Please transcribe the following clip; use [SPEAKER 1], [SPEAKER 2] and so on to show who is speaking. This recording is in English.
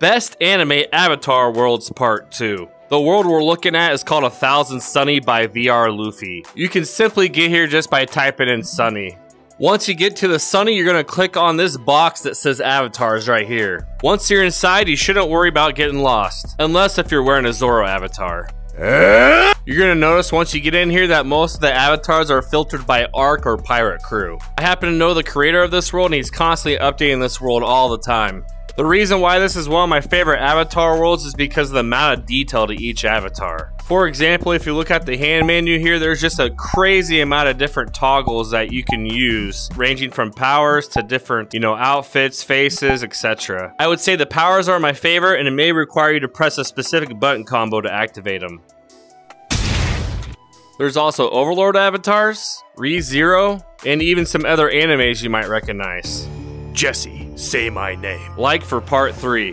[SPEAKER 1] Best Anime Avatar Worlds Part 2. The world we're looking at is called A Thousand Sunny by VR Luffy. You can simply get here just by typing in Sunny. Once you get to the Sunny, you're to click on this box that says avatars right here. Once you're inside, you shouldn't worry about getting lost. Unless if you're wearing a Zoro avatar. You're gonna notice once you get in here that most of the avatars are filtered by ARC or Pirate Crew. I happen to know the creator of this world and he's constantly updating this world all the time. The reason why this is one of my favorite avatar worlds is because of the amount of detail to each avatar. For example, if you look at the hand menu here, there's just a crazy amount of different toggles that you can use, ranging from powers to different, you know, outfits, faces, etc. I would say the powers are my favorite and it may require you to press a specific button combo to activate them. There's also Overlord avatars, ReZero, and even some other animes you might recognize.
[SPEAKER 2] Jesse, say my name.
[SPEAKER 1] Like for part 3.